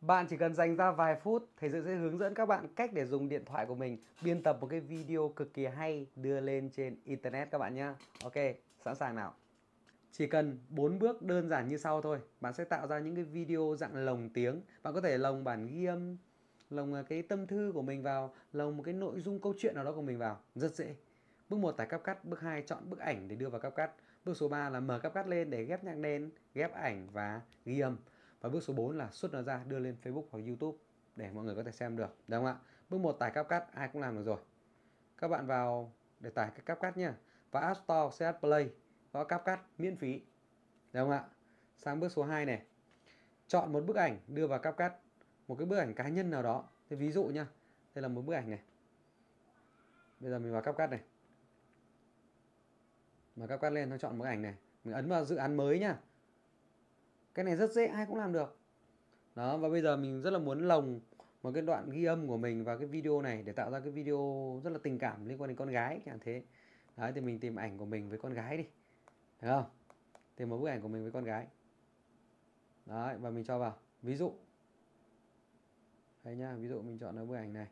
Bạn chỉ cần dành ra vài phút, thầy Dự sẽ hướng dẫn các bạn cách để dùng điện thoại của mình biên tập một cái video cực kỳ hay đưa lên trên Internet các bạn nhé. Ok, sẵn sàng nào. Chỉ cần 4 bước đơn giản như sau thôi, bạn sẽ tạo ra những cái video dạng lồng tiếng. Bạn có thể lồng bản ghi âm, lồng à, cái tâm thư của mình vào, lồng một cái nội dung câu chuyện nào đó của mình vào. Rất dễ. Bước 1 tải CapCut, bước 2 chọn bức ảnh để đưa vào CapCut. Bước số 3 là mở CapCut lên để ghép nhạc nền, ghép ảnh và ghi âm. Và bước số 4 là xuất nó ra đưa lên Facebook hoặc YouTube để mọi người có thể xem được. Đúng không ạ? Bước 1 tải CapCut ai cũng làm được rồi. Các bạn vào để tải cái CapCut nhá. Và App Store, CH Play có CapCut miễn phí. Đúng không ạ? Sang bước số 2 này. Chọn một bức ảnh đưa vào CapCut, một cái bức ảnh cá nhân nào đó. Thế ví dụ nhá. Đây là một bức ảnh này. Bây giờ mình vào CapCut này. Mà CapCut lên nó chọn một ảnh này. Mình ấn vào dự án mới nhá cái này rất dễ, ai cũng làm được. Đó, và bây giờ mình rất là muốn lồng một cái đoạn ghi âm của mình vào cái video này để tạo ra cái video rất là tình cảm liên quan đến con gái chẳng thế. Đấy, thì mình tìm ảnh của mình với con gái đi. Thấy không? Tìm một bức ảnh của mình với con gái. Đấy, và mình cho vào. Ví dụ. Đây nhá, ví dụ mình chọn là bức ảnh này.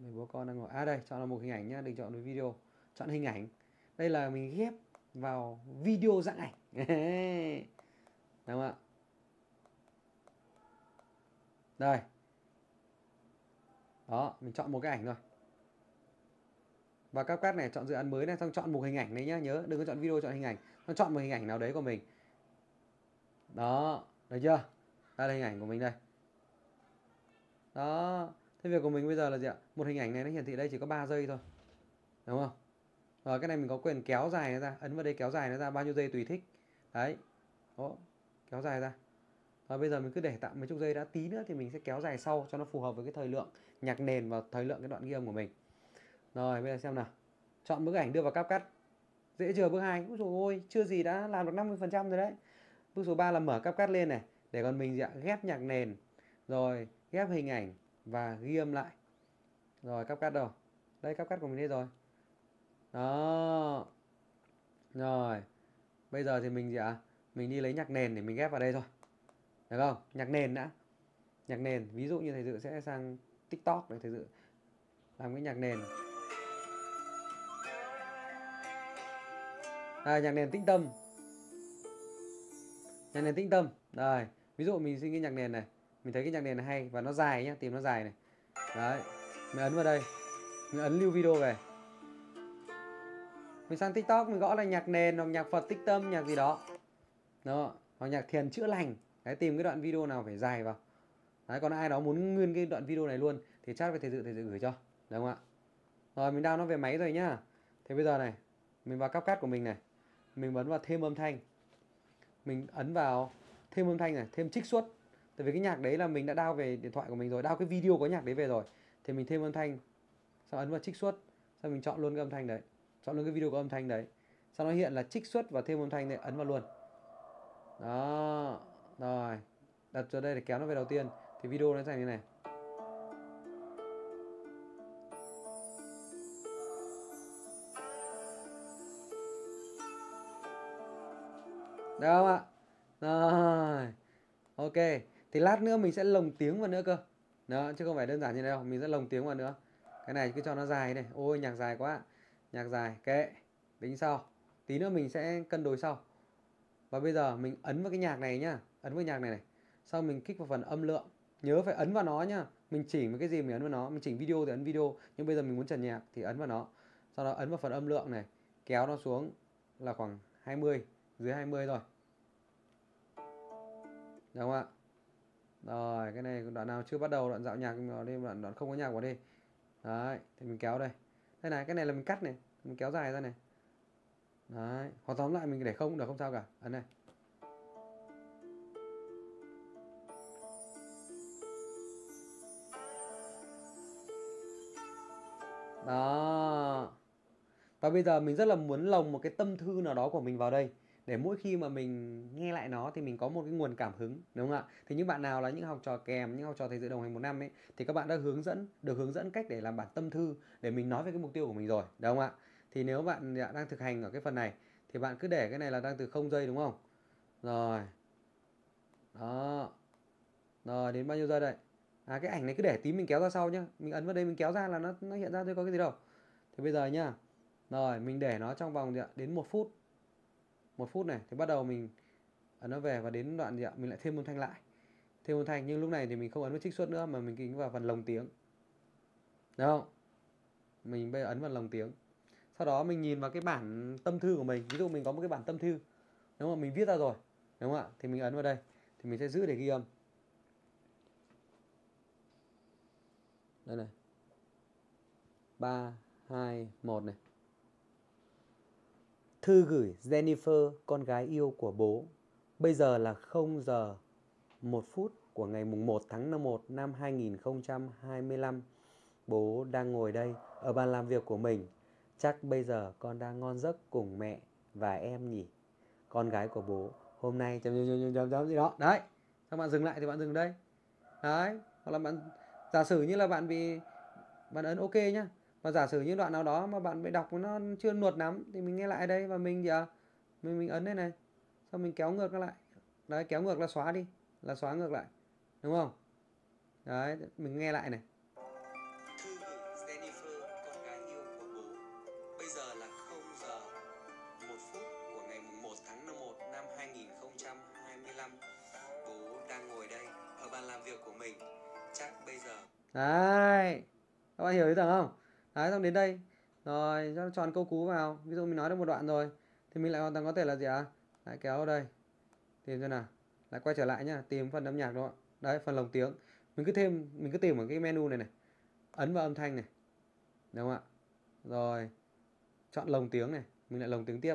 Mình bố con đang ngồi. À đây, chọn là một hình ảnh nhá đừng chọn với video. Chọn hình ảnh. Đây là mình ghép vào video dạng ảnh. Đúng không ạ? Đây. Đó, mình chọn một cái ảnh rồi. Và các cắt này chọn dự án mới này xong chọn một hình ảnh đấy nhá, nhớ đừng có chọn video chọn hình ảnh. Nó chọn một hình ảnh nào đấy của mình. Đó, được chưa? Đây là hình ảnh của mình đây. Đó, thế việc của mình bây giờ là gì ạ? Một hình ảnh này nó hiển thị đây chỉ có 3 giây thôi. Đúng không? Rồi cái này mình có quyền kéo dài nó ra, ấn vào đây kéo dài nó ra bao nhiêu giây tùy thích. Đấy. Đó, kéo dài ra. Và bây giờ mình cứ để tạm mấy chục giây đã tí nữa thì mình sẽ kéo dài sau cho nó phù hợp với cái thời lượng nhạc nền và thời lượng cái đoạn ghi âm của mình. Rồi bây giờ xem nào. Chọn bức ảnh đưa vào cáp cắt dễ chưa bước hai? Ôi ôi chưa gì đã làm được 50 phần trăm rồi đấy. Bước số 3 là mở cáp cắt lên này để còn mình dạ, ghép nhạc nền rồi ghép hình ảnh và ghi âm lại. Rồi cáp cắt đâu? Đây cáp cắt của mình đây rồi. Đó. Rồi bây giờ thì mình gì ạ? à? Mình đi lấy nhạc nền để mình ghép vào đây thôi. Được không? Nhạc nền đã. Nhạc nền ví dụ như thầy dự sẽ sang tiktok để thầy dự làm cái nhạc nền. À, nhạc nền tĩnh tâm. Nhạc nền tĩnh tâm. Rồi ví dụ mình xin cái nhạc nền này. Mình thấy cái nhạc nền này hay và nó dài nhá tìm nó dài này. Đấy mình ấn vào đây. Mình ấn lưu video về. Mình sang tiktok mình gõ là nhạc nền hoặc nhạc phật tích tâm nhạc gì đó đó hoặc nhạc thiền chữa lành. Đấy, tìm cái đoạn video nào phải dài vào. Đấy, còn ai đó muốn nguyên cái đoạn video này luôn thì chat với thầy dự thầy dự gửi cho đúng không ạ? Rồi, mình download nó về máy rồi nhá. Thế bây giờ này, mình vào cắp cắt của mình này. Mình bấm vào thêm âm thanh. Mình ấn vào thêm âm thanh này, thêm trích xuất tại vì cái nhạc đấy là mình đã đao về điện thoại của mình rồi đao cái video có nhạc đấy về rồi. Thì mình thêm âm thanh, sau ấn vào trích xuất sau mình chọn luôn cái âm thanh đấy. Chọn luôn cái video có âm thanh đấy. Sau nó hiện là trích xuất và thêm âm thanh này, ấn vào luôn đó, rồi. Đặt cho đây để kéo nó về đầu tiên. Thì video nó thành như này. Được không ạ? Rồi. Ok. Thì lát nữa mình sẽ lồng tiếng vào nữa cơ. Đó, chứ không phải đơn giản như thế đâu. Mình sẽ lồng tiếng vào nữa. Cái này cứ cho nó dài này ôi, nhạc dài quá. Nhạc dài. Kệ. Tính sau. Tí nữa mình sẽ cân đối sau và bây giờ mình ấn vào cái nhạc này nhá. Ấn vào nhạc này này. Sau mình kích vào phần âm lượng. Nhớ phải ấn vào nó nhá. Mình chỉnh với cái gì mình ấn vào nó. Mình chỉnh video thì ấn video. Nhưng bây giờ mình muốn trần nhạc thì ấn vào nó. Sau đó ấn vào phần âm lượng này. Kéo nó xuống là khoảng 20 dưới 20 rồi được không ạ? Rồi cái này đoạn nào chưa bắt đầu? Đoạn dạo nhạc vào đi. Đoạn, đoạn không có nhạc vào đi. Đấy thì mình kéo đây. Đây này cái này là mình cắt này. Mình kéo dài ra này đấy, hoặc tóm lại mình để không cũng được, không sao cả. Ấn này. Đó. Và bây giờ mình rất là muốn lồng một cái tâm thư nào đó của mình vào đây, để mỗi khi mà mình nghe lại nó thì mình có một cái nguồn cảm hứng, đúng không ạ? Thì những bạn nào là những học trò kèm, những học trò thầy dự đồng hành một năm ấy, thì các bạn đã hướng dẫn, được hướng dẫn cách để làm bản tâm thư, để mình nói về cái mục tiêu của mình rồi, đúng không ạ? Thì nếu bạn dạ, đang thực hành ở cái phần này, thì bạn cứ để cái này là đang từ 0 giây, đúng không? Rồi. Đó. Rồi, đến bao nhiêu giây đây? À cái ảnh này cứ để tí mình kéo ra sau nhá. Mình ấn vào đây mình kéo ra là nó nó hiện ra thôi có cái gì đâu. Thì bây giờ nhá. Rồi, mình để nó trong vòng gì ạ đến một phút. Một phút này, thì bắt đầu mình ấn nó về và đến đoạn gì ạ mình lại thêm âm thanh lại. Thêm âm thanh, nhưng lúc này thì mình không ấn vào trích xuất nữa mà mình kính vào phần lồng tiếng. Đúng không? Mình bây giờ ấn vào lồng tiếng sau đó mình nhìn vào cái bản tâm thư của mình ví dụ mình có một cái bản tâm thư đúng không mình viết ra rồi đúng không ạ thì mình ấn vào đây thì mình sẽ giữ để ghi âm đây này ba hai một này Thư gửi Jennifer, con gái yêu của bố. Bây giờ là 0 giờ 1 phút của ngày mùng 1 tháng 1 năm 2025. Bố đang ngồi đây ở bàn làm việc của mình. Chắc bây giờ con đang ngon giấc cùng mẹ và em nhỉ. Con gái của bố, hôm nay chấm chấm chấm chấm chấm gì đó. Đấy. Các bạn dừng lại thì bạn dừng đây. Đấy. Hoặc là bạn, giả sử như là bạn bị, bạn ấn ok nhá và giả sử như đoạn nào đó mà bạn bị đọc nó chưa nuột lắm thì mình nghe lại đây và mình gì à mình mình ấn đây này, xong mình kéo ngược nó lại đấy, kéo ngược là xóa đi, là xóa ngược lại, đúng không đấy, mình nghe lại này mình. Chắc bây giờ. Đấy. Các bạn hiểu ý tưởng không? Đấy, xong đến đây. Rồi, cho tròn câu cú vào. Ví dụ mình nói được một đoạn rồi, thì mình lại hoàn toàn có thể là gì ạ? À? lại kéo vào đây. Tìm xem nào. Lại quay trở lại nhá. Tìm phần âm nhạc đó đấy, phần lồng tiếng. Mình cứ thêm, mình cứ tìm ở cái menu này này. Ấn vào âm thanh này. Đúng không ạ? Rồi, chọn lồng tiếng này. Mình lại lồng tiếng tiếp.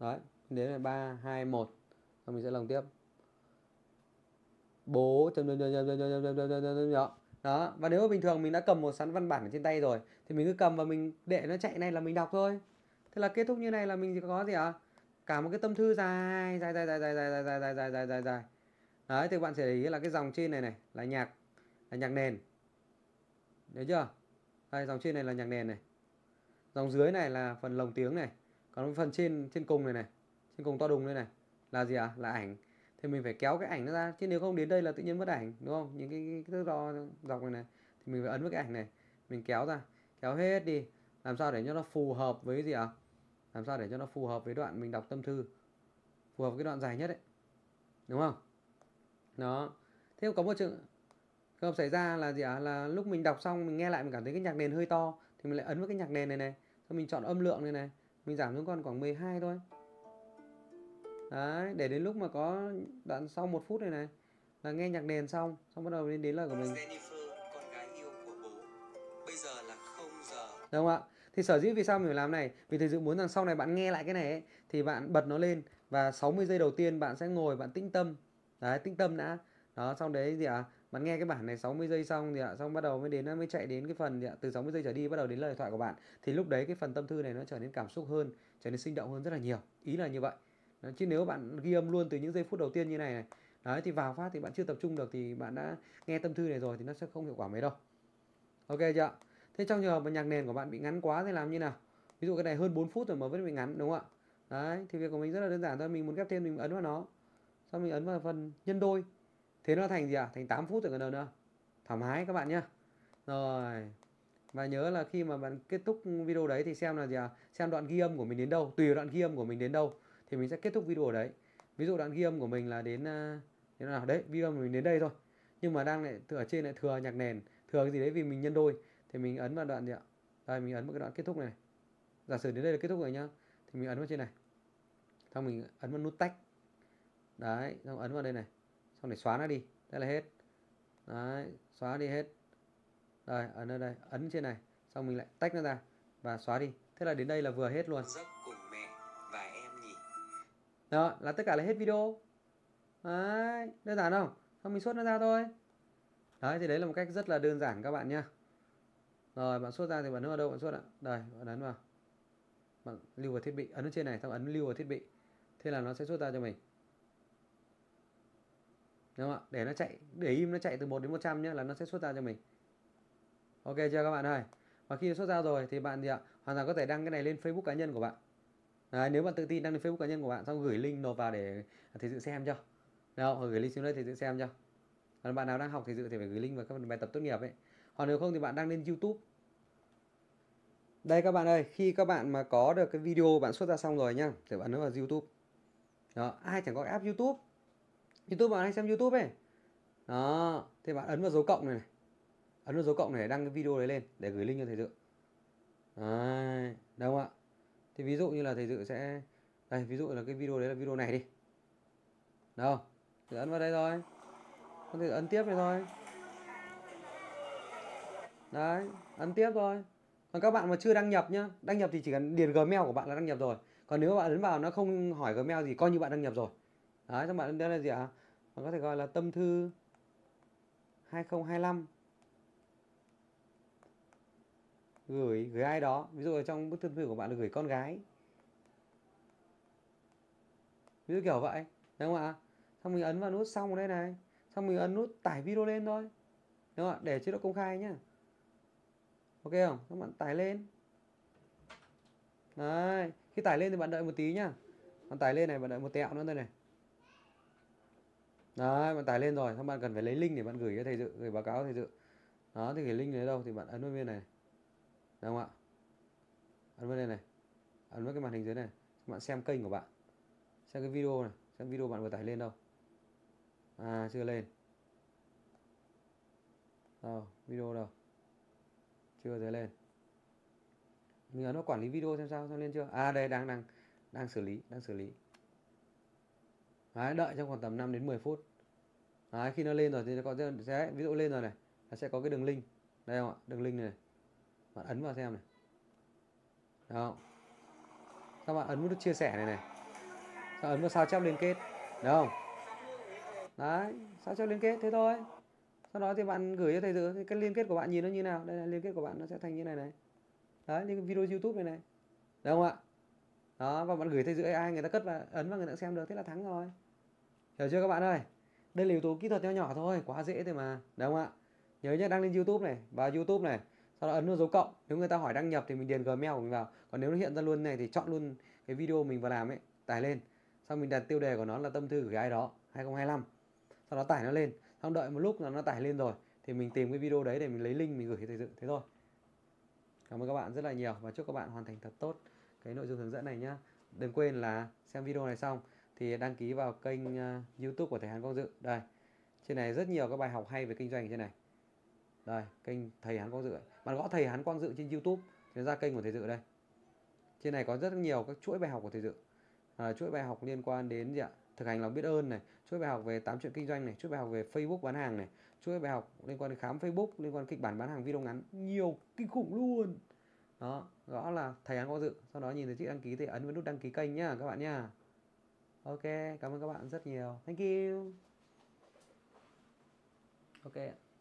Đấy, đến là ba, hai, một. Rồi mình sẽ lồng tiếp bố đó đó và nếu mà bình thường mình đã cầm một sẵn văn bản ở trên tay rồi thì mình cứ cầm và mình để nó chạy này là mình đọc thôi thế là kết thúc như này là mình có gì ạ à? cả một cái tâm thư dài dài dài dài dài dài dài dài dài dài dài dài dài đấy thì bạn sẽ để ý là cái dòng trên này này là nhạc là nhạc nền đấy chưa đây dòng trên này là nhạc nền này dòng dưới này là phần lồng tiếng này còn phần trên trên cùng này này trên cùng to đùng đây này là gì ạ à? là ảnh thì mình phải kéo cái ảnh nó ra. Chứ nếu không đến đây là tự nhiên mất ảnh đúng không? Những cái, cái thước đo dọc này này thì mình phải ấn với cái ảnh này. Mình kéo ra. Kéo hết đi. Làm sao để cho nó phù hợp với gì ạ? À? làm sao để cho nó phù hợp với đoạn mình đọc tâm thư? Phù hợp với cái đoạn dài nhất đấy đúng không? Đó. Thế có một trường hợp xảy ra là gì ạ? À? là lúc mình đọc xong mình nghe lại mình cảm thấy cái nhạc nền hơi to thì mình lại ấn với cái nhạc nền này này. Xong mình chọn âm lượng này này. Mình giảm xuống còn khoảng 12 thôi đấy để đến lúc mà có đoạn sau một phút này này là nghe nhạc nền xong xong bắt đầu đến đến lời của mình. Jennifer, con gái yêu của bố. Bây giờ là 0 giờ. Đúng không ạ? Thì sở dĩ vì sao mình phải làm này? Vì thầy dự muốn rằng sau này bạn nghe lại cái này ấy, thì bạn bật nó lên và 60 giây đầu tiên bạn sẽ ngồi bạn tĩnh tâm. Đấy tĩnh tâm đã. Đó xong đấy gì ạ à? bạn nghe cái bản này 60 giây xong thì ạ xong bắt đầu mới đến mới chạy đến cái phần gì ạ? từ 60 giây trở đi bắt đầu đến lời thoại của bạn. Thì lúc đấy cái phần tâm thư này nó trở nên cảm xúc hơn trở nên sinh động hơn rất là nhiều. Ý là như vậy đấy, chứ nếu bạn ghi âm luôn từ những giây phút đầu tiên như này này đấy thì vào phát thì bạn chưa tập trung được thì bạn đã nghe tâm thư này rồi thì nó sẽ không hiệu quả mấy đâu. Ok chưa? Thế trong trường hợp mà nhạc nền của bạn bị ngắn quá thì làm như nào? Ví dụ cái này hơn 4 phút rồi mà vẫn bị ngắn đúng không ạ? Đấy thì việc của mình rất là đơn giản thôi mình muốn ghép thêm mình ấn vào nó. Sau mình ấn vào phần nhân đôi. Thế nó thành gì ạ? À? thành 8 phút rồi còn nữa. Thoải mái các bạn nhé rồi và nhớ là khi mà bạn kết thúc video đấy thì xem là gì à xem đoạn ghi âm của mình đến đâu tùy đoạn ghi âm của mình đến đâu thì mình sẽ kết thúc video ở đấy. Ví dụ đoạn ghi âm của mình là đến à, đến nào? Đấy, video của mình đến đây thôi. Nhưng mà đang lại ở trên lại thừa nhạc nền, thừa cái gì đấy vì mình nhân đôi. Thì mình ấn vào đoạn gì ạ? Đây, mình ấn vào cái đoạn kết thúc này giả sử đến đây là kết thúc rồi nhá. Thì mình ấn vào trên này. Xong mình ấn vào nút tách. Đấy, xong ấn vào đây này. Xong để xóa nó đi. Đây là hết. Đấy, xóa đi hết. Đây, ấn ở đây. Ấn trên này. Xong mình lại tách nó ra và xóa đi. Thế là đến đây là vừa hết luôn đó, là tất cả là hết video. Đấy, đơn giản không? Xong mình xuất nó ra thôi. Đấy, thì đấy là một cách rất là đơn giản các bạn nhá. Rồi, bạn xuất ra thì bạn ấn vào đâu bạn xuất ạ? Đây, bạn ấn vào. Bạn lưu vào thiết bị, ấn ở trên này, xong ấn lưu vào thiết bị. Thế là nó sẽ xuất ra cho mình. Đúng không ạ? Để nó chạy, để im nó chạy từ 1 đến 100 nhé là nó sẽ xuất ra cho mình. Ok chưa các bạn ơi? Và khi xuất ra rồi thì bạn gì ạ? Hoàn toàn có thể đăng cái này lên Facebook cá nhân của bạn. Đấy, nếu bạn tự tin đăng lên Facebook cá nhân của bạn xong gửi link nộp vào để thầy dự xem cho. Đâu gửi link xuống đây thầy dự xem cho. Còn bạn nào đang học thì dự thì phải gửi link vào các bài tập tốt nghiệp ấy. Hoặc nếu không thì bạn đăng lên youtube. Đây các bạn ơi khi các bạn mà có được cái video bạn xuất ra xong rồi nhá thì bạn ấn vào youtube. Đó ai chẳng có app youtube? Youtube bạn hay xem youtube ấy. Đó thì bạn ấn vào dấu cộng này, này. ấn vào dấu cộng này để đăng cái video đấy lên để gửi link cho thầy dự. Đấy đúng không ạ? Thì ví dụ như là thầy dự sẽ, đây, ví dụ là cái video đấy là video này đi. Đâu thì ấn vào đây rồi có thể ấn tiếp này thôi. Đấy, ấn tiếp thôi. Còn các bạn mà chưa đăng nhập nhá, đăng nhập thì chỉ cần điền gmail của bạn là đăng nhập rồi. Còn nếu bạn ấn vào nó không hỏi gmail gì, coi như bạn đăng nhập rồi. Đấy các bạn ấn đây là gì ạ? Bạn có thể gọi là tâm thư 2025 gửi gửi ai đó. Ví dụ trong bức thư của bạn là gửi con gái. Ví dụ kiểu vậy, đúng không ạ? Xong mình ấn vào nút xong đây này. Xong mình ấn nút tải video lên thôi. Đúng không ạ? Để chế độ công khai nhá. Ok không? Các bạn tải lên. Đấy, khi tải lên thì bạn đợi một tí nhá. Bạn tải lên này, bạn đợi một tẹo nữa đây này. Đấy, bạn tải lên rồi, xong bạn cần phải lấy link để bạn gửi cho thầy dự, gửi báo cáo thầy dự. Đó, thì cái link đấy đâu thì bạn ấn vào bên này đúng không ạ? Ấn vào đây này. Ấn vào cái màn hình dưới này. Các bạn xem kênh của bạn. Xem cái video này. Xem video bạn vừa tải lên đâu. À chưa lên. Đâu video đâu? Chưa thấy lên. Mình ấn vào quản lý video xem sao xem lên chưa? À đây đang đang đang xử lý đang xử lý. Đấy, đợi trong khoảng tầm 5 đến 10 phút. Đấy, khi nó lên rồi thì nó có sẽ ví dụ lên rồi này nó sẽ có cái đường link. Đây không ạ? Đường link này bạn ấn vào xem này. Đó. Các bạn ấn nút chia sẻ này này? Sao ấn vào sao chép liên kết? Đúng không? Đấy, sao chép liên kết? Thế thôi. Sau đó thì bạn gửi cho thầy dự thì cái liên kết của bạn nhìn nó như nào? Đây là liên kết của bạn, nó sẽ thành như này này. Đấy, như video youtube này này. Đúng không ạ? Đó, và bạn gửi thầy dự ai người ta cất và ấn vào người ta xem được. Thế là thắng rồi. Hiểu chưa các bạn ơi? Đây là yếu tố kỹ thuật nhỏ nhỏ thôi, quá dễ thôi mà. Đúng không ạ? Nhớ nhé đăng lên youtube này. Vào youtube này sau đó ấn vào dấu cộng. Nếu người ta hỏi đăng nhập thì mình điền gmail của mình vào. Còn nếu nó hiện ra luôn này thì chọn luôn cái video mình vừa làm ấy, tải lên. Xong mình đặt tiêu đề của nó là tâm thư gửi ai đó 2025 sau đó tải nó lên. Xong đợi một lúc là nó tải lên rồi, thì mình tìm cái video đấy để mình lấy link mình gửi thầy dự thế thôi. Cảm ơn các bạn rất là nhiều và chúc các bạn hoàn thành thật tốt cái nội dung hướng dẫn này nhá. Đừng quên là xem video này xong thì đăng ký vào kênh ờ, youtube của thầy Hán Quang Dự. Đây. Trên này rất nhiều các bài học hay về kinh doanh trên này. Đây, kênh thầy Hán Quang Dự bạn gõ thầy Hán Quang Dự trên youtube thì nó ra kênh của thầy Dự đây. Trên này có rất nhiều các chuỗi bài học của thầy Dự. À, chuỗi bài học liên quan đến gì ạ? Thực hành lòng biết ơn này chuỗi bài học về tám chuyện kinh doanh này chuỗi bài học về Facebook bán hàng này chuỗi bài học liên quan đến khám Facebook liên quan đến kịch bản bán hàng video ngắn. Nhiều kinh khủng luôn. Đó gõ là thầy hán quang dự sau đó nhìn thấy chữ đăng ký thì ấn vào nút đăng ký kênh nhá các bạn nhá. Ok cảm ơn các bạn rất nhiều. Thank you. Ok